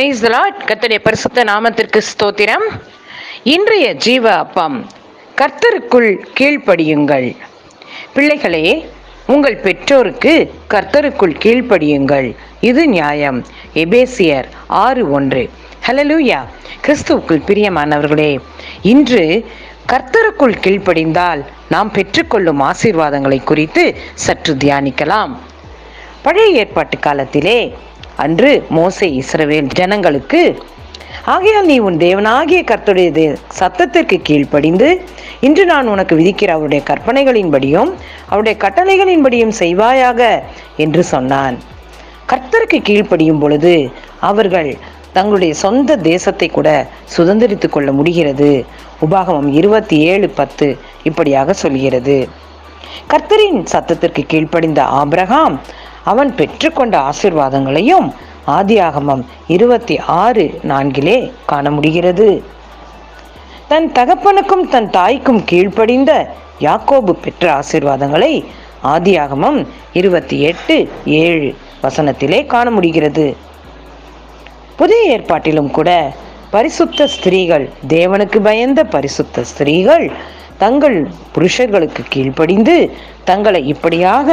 Price lot கர்த்தருடைய பரிசுத்த நாமத்திற்கு ஸ்தோத்திரம். இன்றைய ஜீவ அப்பம் கர்த்தருக்குள் கீழ்ப்படியுங்கள். பிள்ளைகளே உங்கள் பெற்றோருக்கு கர்த்தருக்குள் கீழ்ப்படியுங்கள். இது நியாயம். எபேசியர் ஆறு ஒன்று. ஹலலூயா கிறிஸ்துவுக்குள் பிரியமானவர்களே இன்று கர்த்தருக்குள் கீழ்ப்படிந்தால் நாம் பெற்றுக்கொள்ளும் ஆசீர்வாதங்களை குறித்து சற்று தியானிக்கலாம். பழைய ஏற்பாட்டு காலத்திலே அன்று மோசே இஸ்ரவேல் ஜனங்களுக்கு ஆகையால் நீ உன் தேவனாகிய கர்த்தருடைய சத்தத்திற்கு கீழ்ப்படிந்து இன்று நான் உனக்கு விதிக்கிற அவருடைய கற்பனைகளின்படியும் அவருடைய கட்டளைகளின்படியும் செய்வாயாக என்று சொன்னான். கர்த்தருக்கு கீழ்ப்படியும் பொழுது அவர்கள் தங்களுடைய சொந்த தேசத்தை கூட சுதந்திரித்துக் கொள்ள முடிகிறது. உபாகமம் இருபத்தி ஏழு பத்து இப்படியாக சொல்கிறது. கர்த்தரின் சத்தத்திற்கு கீழ்ப்படிந்த ஆபிரகாம் அவன் பெற்றுக்கொண்ட ஆசீர்வாதங்களையும் ஆதியாகமம் இருபத்தி ஆறு நான்கிலே காண முடிகிறது தன் தகப்பனுக்கும் தன் தாய்க்கும் கீழ்ப்படிந்த யாக்கோபு பெற்ற ஆசிர்வாதங்களை ஆதியாகமம் இருபத்தி எட்டு ஏழு வசனத்திலே காண முடிகிறது புதிய ஏற்பாட்டிலும் கூட பரிசுத்த ஸ்திரீகள் தேவனுக்கு பயந்த பரிசுத்த ஸ்திரீகள் தங்கள் புருஷர்களுக்கு கீழ்ப்படிந்து தங்களை இப்படியாக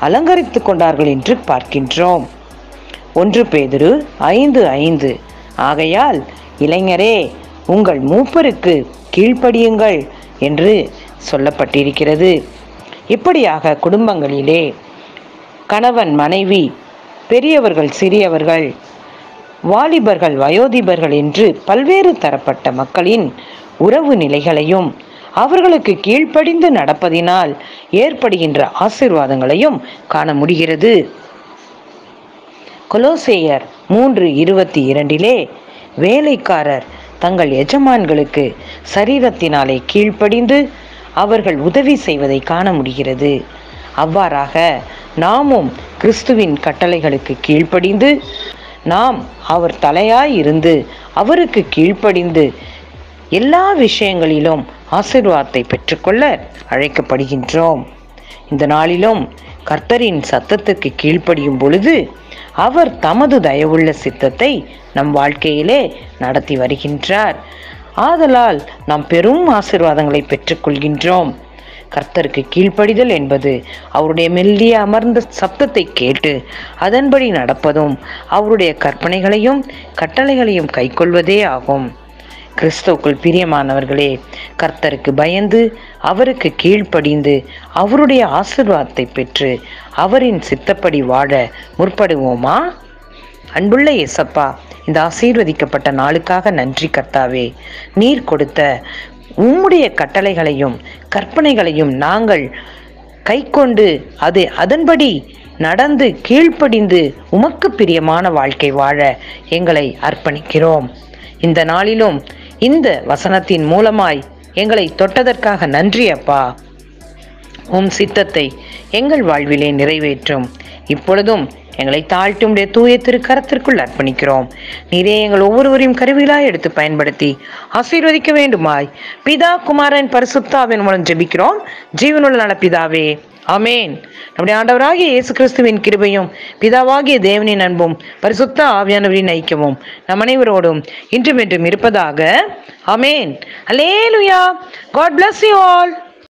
அலங்கரித்துக் கொண்டார்கள் என்று பார்க்கின்றோம். ஒன்று பேதுரு ஐந்து ஐந்து. ஆகையால் இளைஞரே உங்கள் மூப்பருக்கு கீழ்ப்படியுங்கள் என்று சொல்லப்பட்டிருக்கிறது. இப்படியாக குடும்பங்களிலே கணவன் மனைவி பெரியவர்கள் சிறியவர்கள் வாலிபர்கள் வயோதிபர்கள் என்று பல்வேறு தரப்பட்ட மக்களின் உறவு நிலைகளையும் அவர்களுக்கு கீழ்ப்படிந்து நடப்பதினால் ஏற்படுகின்ற ஆசீர்வாதங்களையும் காண முடிகிறது. கொலோசேயர் மூன்று இருபத்தி இரண்டிலே வேலைக்காரர் தங்கள் எஜமான்களுக்கு சரீரத்தினாலே கீழ்ப்படிந்து அவர்கள் உதவி செய்வதை காண முடிகிறது. அவ்வாறாக நாமும் கிறிஸ்துவின் கட்டளைகளுக்கு கீழ்ப்படிந்து நாம் அவர் தலையாய் இருந்து அவருக்கு கீழ்ப்படிந்து எல்லா விஷயங்களிலும் ஆசிர்வாதத்தை பெற்றுக்கொள்ள அழைக்கப்படுகின்றோம். இந்த நாளிலும் கர்த்தரின் சத்தத்துக்கு கீழ்ப்படியும் பொழுது அவர் தமது தயவுள்ள சித்தத்தை நம் வாழ்க்கையிலே நடத்தி வருகின்றார். ஆதலால் நாம் பெரும் ஆசிர்வாதங்களை பெற்றுக்கொள்கின்றோம். கர்த்தருக்கு கீழ்ப்படிதல் என்பது அவருடைய மெல்லிய அமர்ந்த சப்தத்தை கேட்டு அதன்படி நடப்பதும் அவருடைய கற்பனைகளையும் கட்டளைகளையும் கைக்கொள்வதே ஆகும். கிறிஸ்துவுக்குள் பிரியமானவர்களே கர்த்தருக்கு பயந்து அவருக்கு கீழ்ப்படிந்து அவருடைய ஆசிர்வாதத்தை பெற்று அவரின் சித்தப்படி வாழ முற்படுவோமா? அன்புள்ள இயேசப்பா இந்த ஆசீர்வதிக்கப்பட்ட நாளுக்காக நன்றி கர்த்தாவே. நீர் கொடுத்த உம்முடைய கட்டளைகளையும் கற்பனைகளையும் நாங்கள் கைக்கொண்டு அது அதன்படி நடந்து கீழ்ப்படிந்து உமக்கு பிரியமான வாழ்க்கை வாழ எங்களை அர்ப்பணிக்கிறோம். இந்த நாளிலும் இந்த வசனத்தின் மூலமாய் எங்களை தொட்டதற்காக நன்றி அப்பா. உம் சித்தத்தை எங்கள் வாழ்விலே நிறைவேற்றும். இப்பொழுதும் எங்களை தாழ்த்தும் உடைய தூய திருக்கரத்திற்குள் அர்ப்பணிக்கிறோம். நீரே எங்கள் ஒவ்வொருவரையும் கருவிகளாய் எடுத்து பயன்படுத்தி ஆசீர்வதிக்க வேண்டுமாய். பிதா குமாரன் பரிசுத்தாவின் மூலம் ஜெபிக்கிறோம். ஜீவனுள்ள நல பிதாவே அமேன் நம்முடைய ஆண்டவராகிய இயேசு கிறிஸ்துவின் கிருபையும் பிதாவாகிய தேவனின் அன்பும் பரிசுத்த ஆவியானவரின் ஐக்கியமும் நம் அனைவரோடும் இன்றும் இன்றும் இருப்பதாக amen hallelujah God bless you all